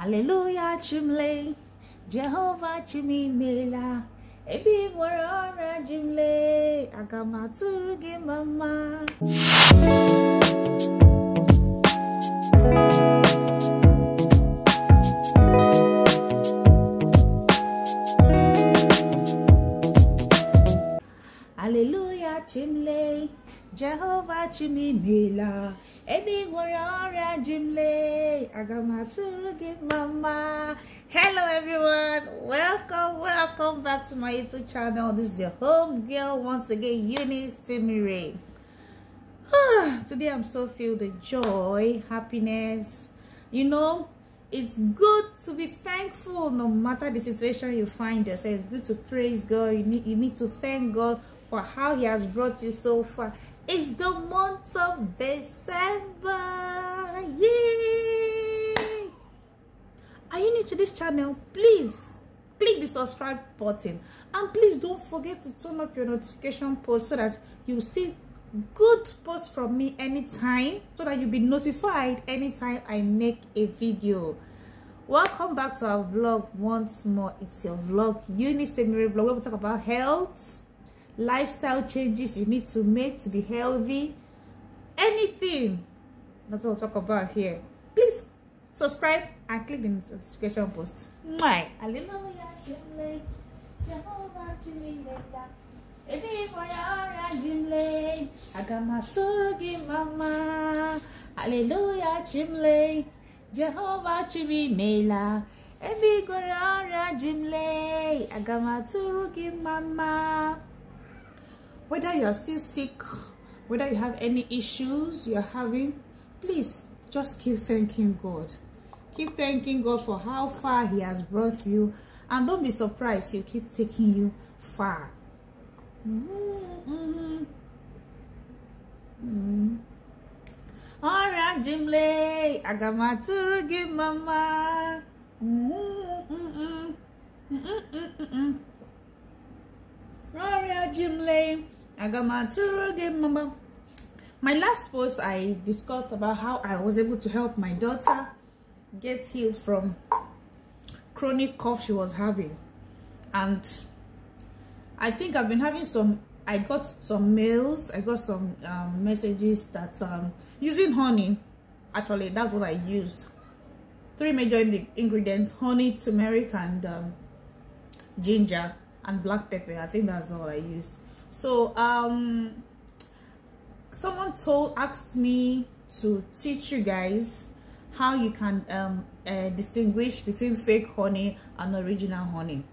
Hallelujah, chimle. Jehovah chimimela. Ebi nwere ọrịa jimle. Aga m atụrụ gị mama. Hallelujah, chimle. Jehovah chimimela. Ebi nwere ọrịa jimle. Aga m atụrụ gị mama. Hello everyone. Welcome, welcome back to my YouTube channel. This is your home girl once again, Eunice Timire. Ah, today I'm so filled with joy, happiness. You know, it's good to be thankful no matter the situation you find yourself. It's good to praise God. You need, you need to thank God for how He has brought you so far. It's the month of December. Yay! Are you new to this channel? Please click the subscribe button and please don't forget to turn up your notification post so that you see good posts from me anytime so that you'll be notified anytime I make a video. Welcome back to our vlog once more. It's your vlog, Eunice Temire vlog, where we talk about health, lifestyle changes you need to make to be healthy, anything. That's what we'll talk about here. Please subscribe and click the notification post. Mwah. Hallelujah. Jehovah. Ebi ọrịa Jimle. Aga m atụrụ gị mama. Hallelujah, Jimle. Jehovah Chimimela. Ebi nwere ọrịa Jimle. Aga m atụrụ gị mama. Whether you're still sick, whether you have any issues you're having, please just keep thanking God. Keep thanking God for how far He has brought you. And don't be surprised, He'll keep taking you far. Mm-hmm. Mm-hmm. mm-hmm. Ọrịa Jimle, aga m atụrụ gị mama. Mm-hmm. Mm-hmm. Mm-mm-mm. Jimle, mama. My last post, I discussed about how I was able to help my daughter get healed from chronic cough she was having. And I think I've been having some, I got some mails, I got some um, messages that um, using honey, actually, that's what I used. Three major in ingredients, honey, turmeric, and um, ginger, and black pepper. I think that's all I used. So, um, someone told asked me to teach you guys how you can um, uh, distinguish between fake honey and original honey.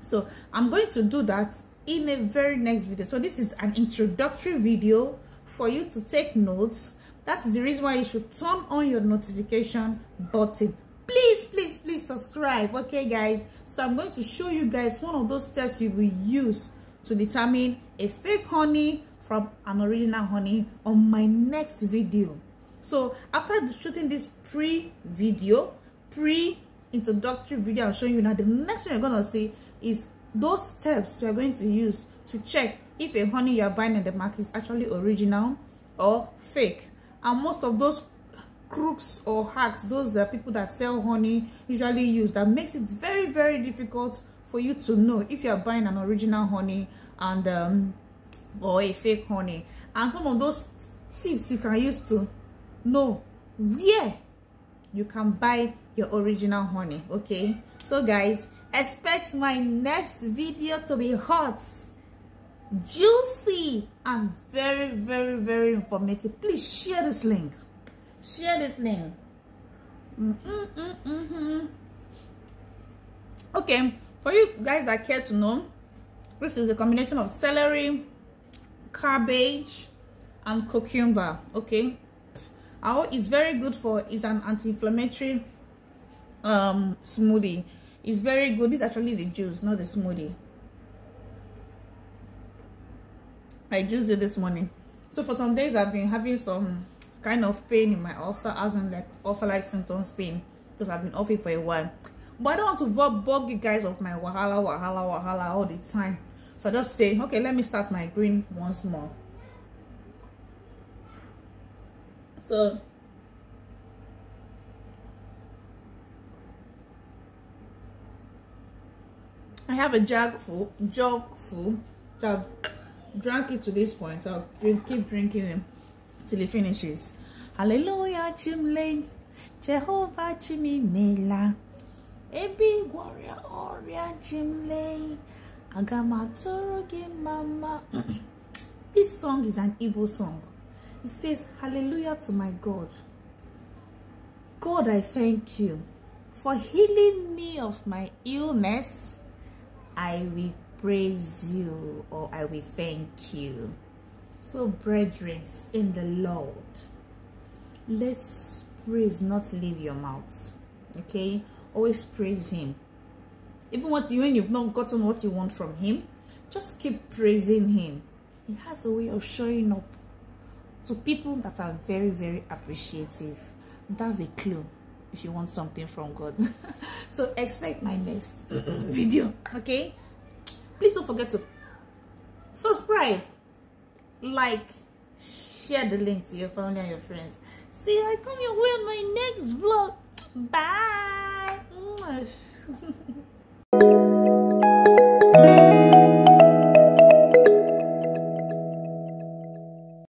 So i'm going to do that in a very next video. So this is an introductory video for you to take notes. That's the reason why you should turn on your notification button. Please please please subscribe okay guys? So i'm going to show you guys one of those steps you will use to determine a fake honey from an original honey on my next video. So after shooting this pre-video pre-introductory video i'm showing you now the next one you're gonna see is those steps you're going to use to check if a honey you're buying in the market is actually original or fake. And most of those crooks or hacks those are people that sell honey usually use that makes it very very difficult for you to know if you're buying an original honey and um or a fake honey. And some of those tips you can use to know where you can buy your original honey okay? So guys expect my next video to be hot juicy and very very very informative. Please share this link. Share this link. Mm -mm -mm okay for you guys that care to know this is a combination of celery cabbage and cucumber okay? Oh it's very good for it's an anti-inflammatory um smoothie. It's very good. This is actually the juice not the smoothie. I juiced it this morning. So for some days i've been having some kind of pain in my ulcer as in like ulcer like symptoms pain because i've been off it for a while but I don't want to bug, bug you guys of my wahala, wahala, wahala all the time. So I just say, okay, let me start my green once more. So I have a jug full, jug full. So I've drank it to this point. So I'll drink, keep drinking it till it finishes. Hallelujah, Chimley. Jehovah Chimimela. Ebi warrior Oria Chimle, Agamatoroge Mama. this song is an Igbo song. It says, Hallelujah to my God. God, I thank you for healing me of my illness. I will praise you or I will thank you. So, brethren, in the Lord, let's praise not leave your mouth. Okay? Always praise Him. Even when you've not gotten what you want from Him, just keep praising Him. He has a way of showing up to people that are very, very appreciative. That's a clue if you want something from God. so expect my next video, okay? Please don't forget to subscribe, like, share the link to your family and your friends. See, I come your way on my next vlog. Bye.